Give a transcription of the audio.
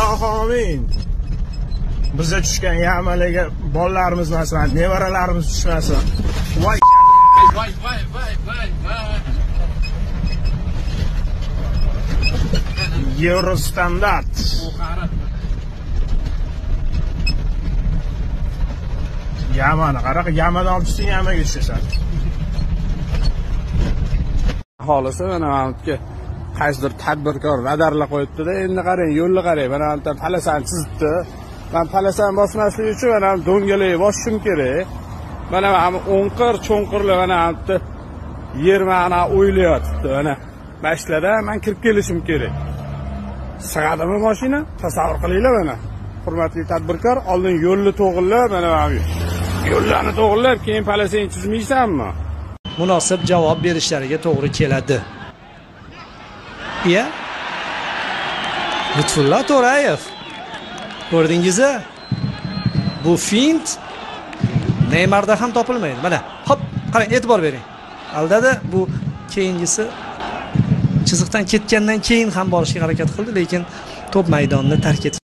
Allohu amin. Bizga tushgan yamalarga bolalarimiz masalan, nevaralarimiz tushmasin. Voy Vay vay vay vay vay. Euro standart. Bu qari. Yamani qara, yamadan olib chiqsang yamaga tushasan. aholisi mana bu yerga qaysidir tadbirkor radarlar qo'yibdida endi qarang yo'lni qarang mana bitta palasani chizibdi. Man palasani bosmaslik uchun mana bu do'ngalikni bosishim kerak. Mana bu o'nqir cho'nqirlar mana bu yerda yer mana o'ylayotibdi mana. Mana shularda man kirib kelishim kerak. Sig'adimi mashina tasavvur qilinglar mana. Hurmatli tadbirkor oldin yo'lni to'g'irlab mana yo'llarni to'g'irlab keyin palasangni chizmaysanmi? Munosib javob berishlariga to'g'ri keladi. Iya. Lutfulla to'rayev. Ko'rdingiz bu fint neymarda ham topilmaydi. Mana hop qarang e'tibor bering. Aldadi bu keyingisi chiziqdan ketgandan keyin ham borishga harakat qildi lekin to'p maydonni tark etdi